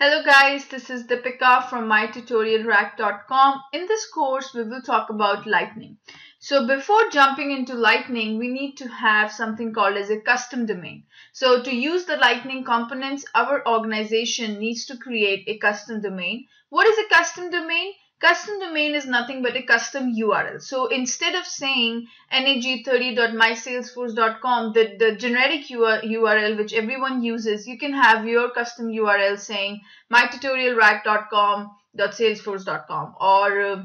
Hello guys, this is Deepika from mytutorialrack.com. In this course, we will talk about Lightning. So before jumping into Lightning, we need to have something called as a custom domain. So to use the Lightning components, our organization needs to create a custom domain. What is a custom domain? Custom domain is nothing but a custom URL. So instead of saying nag30.mysalesforce.com, the, the generic URL which everyone uses, you can have your custom URL saying mytutorialrack.com.salesforce.com or uh,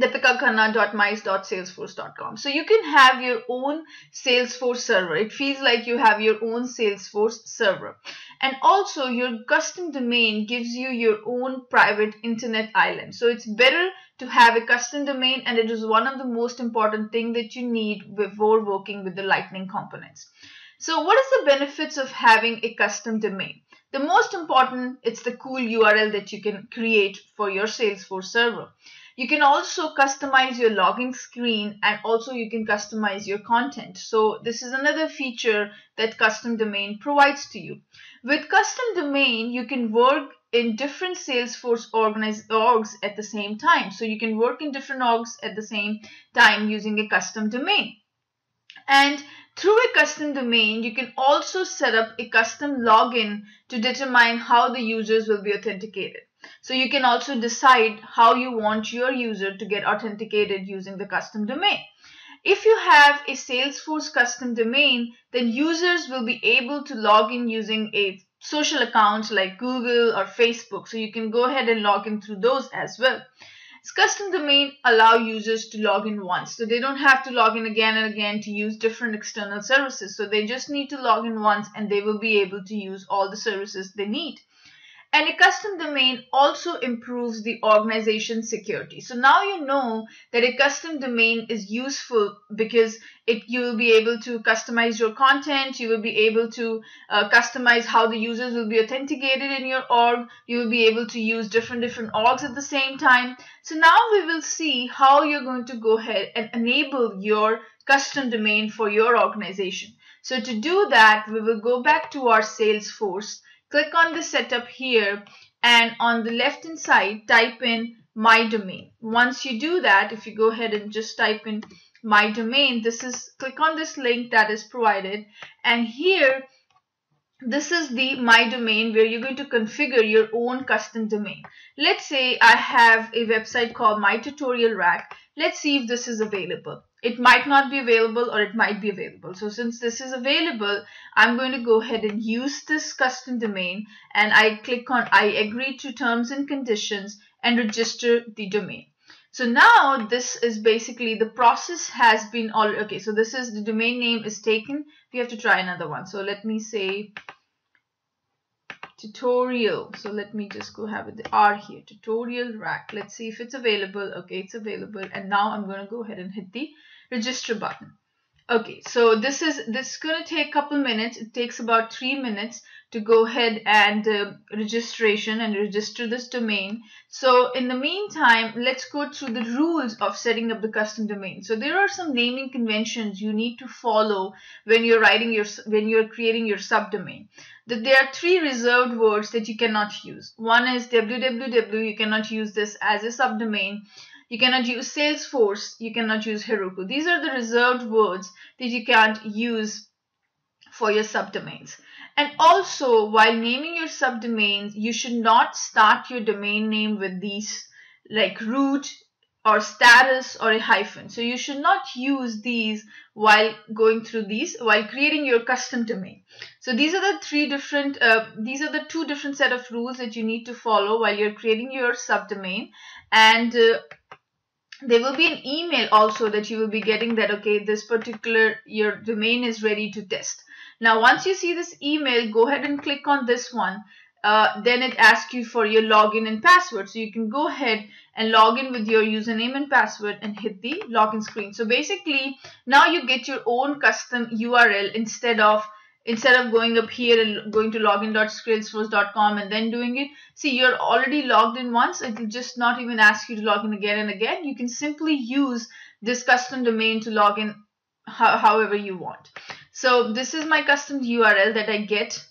deepikakhanna.my.salesforce.com. So you can have your own Salesforce server. It feels like you have your own Salesforce server. And also your custom domain gives you your own private internet island. So it's better to have a custom domain and it is one of the most important thing that you need before working with the lightning components. So what is the benefits of having a custom domain? The most important, it's the cool URL that you can create for your Salesforce server. You can also customize your login screen and also you can customize your content. So this is another feature that custom domain provides to you. With custom domain, you can work in different Salesforce orgs at the same time. So you can work in different orgs at the same time using a custom domain. And through a custom domain, you can also set up a custom login to determine how the users will be authenticated. So you can also decide how you want your user to get authenticated using the custom domain. If you have a Salesforce custom domain, then users will be able to log in using a social account like Google or Facebook. So you can go ahead and log in through those as well. This custom domain allow users to log in once. So they don't have to log in again and again to use different external services. So they just need to log in once and they will be able to use all the services they need. And a custom domain also improves the organization security. So now you know that a custom domain is useful because it you will be able to customize your content. You will be able to uh, customize how the users will be authenticated in your org. You will be able to use different different orgs at the same time. So now we will see how you're going to go ahead and enable your custom domain for your organization. So to do that, we will go back to our Salesforce click on the setup here and on the left hand side type in my domain. Once you do that if you go ahead and just type in my domain this is click on this link that is provided. And here this is the my domain where you're going to configure your own custom domain. Let's say I have a website called my tutorial rack let's see if this is available it might not be available or it might be available. So since this is available, I'm going to go ahead and use this custom domain and I click on I agree to terms and conditions and register the domain. So now this is basically the process has been all okay. So this is the domain name is taken. We have to try another one. So let me say tutorial. So let me just go have the R here, tutorial rack. Let's see if it's available. Okay, it's available. And now I'm going to go ahead and hit the register button. Okay, so this is this is going to take a couple minutes. It takes about three minutes to go ahead and uh, registration and register this domain. So in the meantime, let's go through the rules of setting up the custom domain. So there are some naming conventions you need to follow when you're writing your when you're creating your subdomain. That there are three reserved words that you cannot use. One is www. You cannot use this as a subdomain. You cannot use Salesforce. You cannot use Heroku. These are the reserved words that you can't use for your subdomains. And also, while naming your subdomains, you should not start your domain name with these like root or status or a hyphen. So you should not use these while going through these while creating your custom domain. So these are the three different, uh, these are the two different set of rules that you need to follow while you're creating your subdomain. And uh, there will be an email also that you will be getting that okay this particular your domain is ready to test. Now once you see this email go ahead and click on this one. Uh, then it asks you for your login and password. So you can go ahead and log in with your username and password and hit the login screen. So basically now you get your own custom URL instead of instead of going up here and going to login.salesforce.com and then doing it see you're already logged in once. It will just not even ask you to log in again and again. You can simply use this custom domain to log in however you want. So this is my custom URL that I get.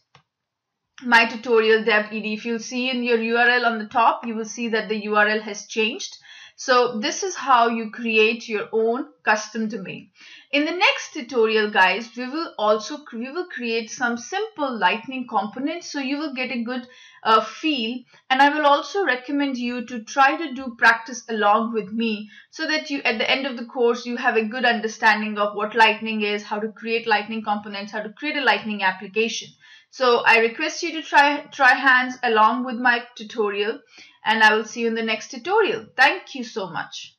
My tutorial dev ed if you'll see in your url on the top you will see that the url has changed so this is how you create your own custom domain. In the next tutorial guys we will also we will create some simple lightning components so you will get a good uh, feel. And I will also recommend you to try to do practice along with me so that you at the end of the course you have a good understanding of what lightning is how to create lightning components how to create a lightning application. So I request you to try, try hands along with my tutorial and I will see you in the next tutorial. Thank you so much.